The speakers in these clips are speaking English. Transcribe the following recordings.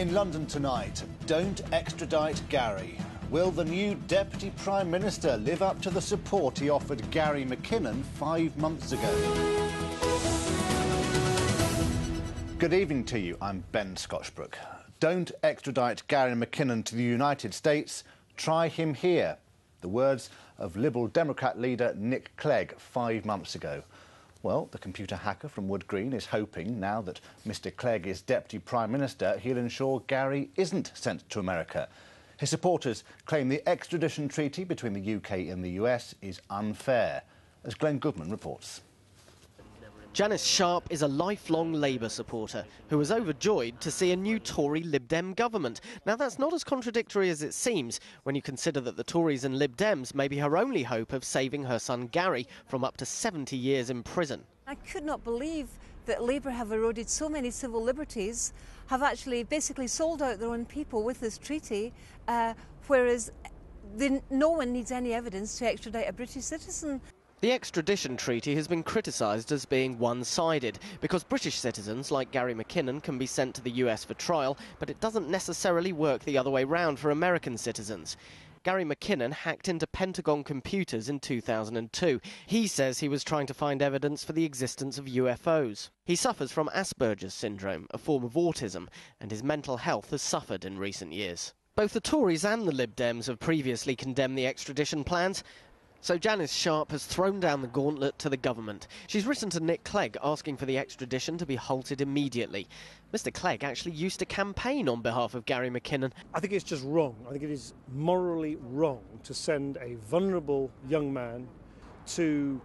In London tonight, don't extradite Gary. Will the new Deputy Prime Minister live up to the support he offered Gary McKinnon five months ago? Good evening to you. I'm Ben Scotchbrook. Don't extradite Gary McKinnon to the United States. Try him here. The words of Liberal Democrat leader Nick Clegg five months ago. Well, the computer hacker from Wood Green is hoping now that Mr Clegg is Deputy Prime Minister, he'll ensure Gary isn't sent to America. His supporters claim the extradition treaty between the UK and the US is unfair, as Glenn Goodman reports. Janis Sharp is a lifelong Labour supporter who was overjoyed to see a new Tory Lib Dem government. Now, that's not as contradictory as it seems when you consider that the Tories and Lib Dems may be her only hope of saving her son Gary from up to 70 years in prison. I could not believe that Labour have eroded so many civil liberties, have actually basically sold out their own people with this treaty, uh, whereas no one needs any evidence to extradite a British citizen. The extradition treaty has been criticised as being one sided because British citizens like Gary McKinnon can be sent to the US for trial, but it doesn't necessarily work the other way round for American citizens. Gary McKinnon hacked into Pentagon computers in 2002. He says he was trying to find evidence for the existence of UFOs. He suffers from Asperger's syndrome, a form of autism, and his mental health has suffered in recent years. Both the Tories and the Lib Dems have previously condemned the extradition plans, so Janis Sharp has thrown down the gauntlet to the government. She's written to Nick Clegg asking for the extradition to be halted immediately. Mr Clegg actually used to campaign on behalf of Gary McKinnon. I think it's just wrong. I think it is morally wrong to send a vulnerable young man to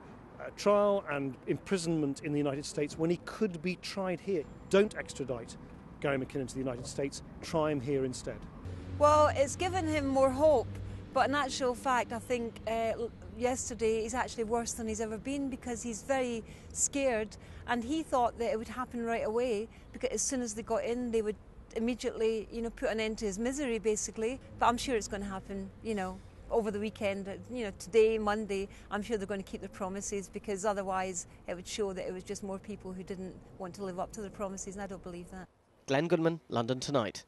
trial and imprisonment in the United States when he could be tried here. Don't extradite Gary McKinnon to the United States. Try him here instead. Well, it's given him more hope but in actual fact, I think uh, yesterday he's actually worse than he's ever been because he's very scared and he thought that it would happen right away because as soon as they got in, they would immediately, you know, put an end to his misery basically. But I'm sure it's going to happen, you know, over the weekend, uh, you know, today, Monday, I'm sure they're going to keep their promises because otherwise it would show that it was just more people who didn't want to live up to their promises, and I don't believe that. Glenn Goodman, London Tonight.